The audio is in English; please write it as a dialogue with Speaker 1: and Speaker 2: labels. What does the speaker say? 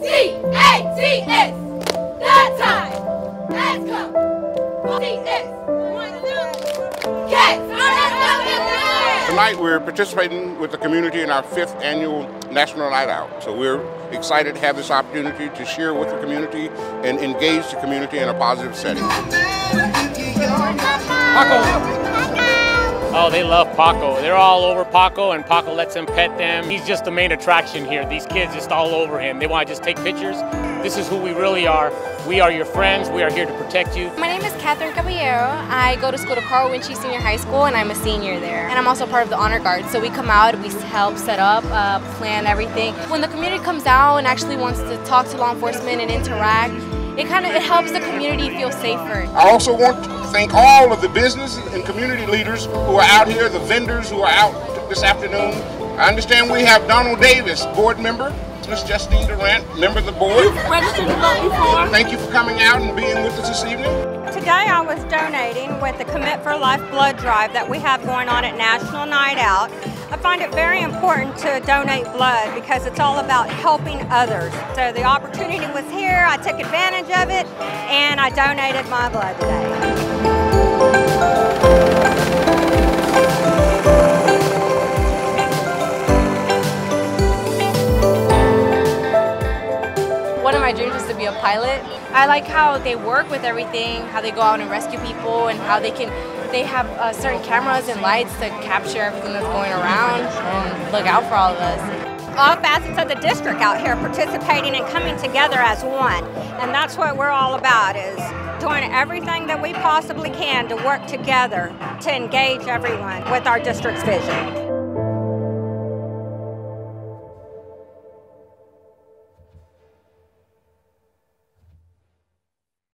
Speaker 1: C-A-T-S. The time has come. C-S. Cats
Speaker 2: Tonight we're participating with the community in our fifth annual National Night Out. So we're excited to have this opportunity to share with the community and engage the community in a positive setting.
Speaker 3: Oh, they love Paco. They're all over Paco, and Paco lets them pet them. He's just the main attraction here. These kids just all over him. They want to just take pictures. This is who we really are. We are your friends. We are here to protect you.
Speaker 4: My name is Catherine Caballero. I go to school to Carl Wunsche Senior High School, and I'm a senior there. And I'm also part of the Honor Guard. So we come out, we help set up, uh, plan everything. When the community comes out and actually wants to talk to law enforcement and interact, it kind of it helps the community feel safer.
Speaker 2: I also want to thank all of the business and community leaders who are out here, the vendors who are out this afternoon. I understand we have Donald Davis, board member, Miss Justine Durant, member of the board.
Speaker 5: Registered to vote before.
Speaker 2: Thank you for coming out and being with us this evening.
Speaker 5: Today I was donating with the Commit for Life blood drive that we have going on at National Night Out. I find it very important to donate blood because it's all about helping others. So the opportunity was here, I took advantage of it, and I donated my blood today.
Speaker 4: A pilot. I like how they work with everything, how they go out and rescue people, and how they can they have uh, certain cameras and lights to capture everything that's going around and look out for all of us.
Speaker 5: All facets of the district out here participating and coming together as one. And that's what we're all about is doing everything that we possibly can to work together to engage everyone with our district's vision.